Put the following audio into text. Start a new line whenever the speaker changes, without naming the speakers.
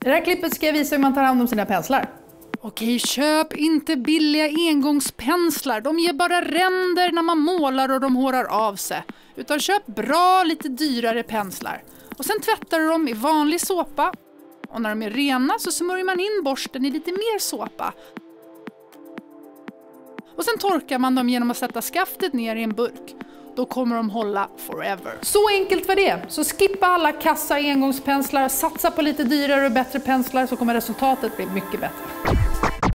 I det här klippet ska jag visa hur man tar hand om sina penslar.
Okej, köp inte billiga engångspenslar. De ger bara ränder när man målar och de hårar av sig. Utan köp bra, lite dyrare penslar. Och sen tvättar du dem i vanlig såpa. Och när de är rena så smörjer man in borsten i lite mer såpa. Och sen torkar man dem genom att sätta skaftet ner i en burk. Då kommer de hålla forever.
Så enkelt var det! Så skippa alla kassa engångspenslar, satsa på lite dyrare och bättre penslar så kommer resultatet bli mycket bättre.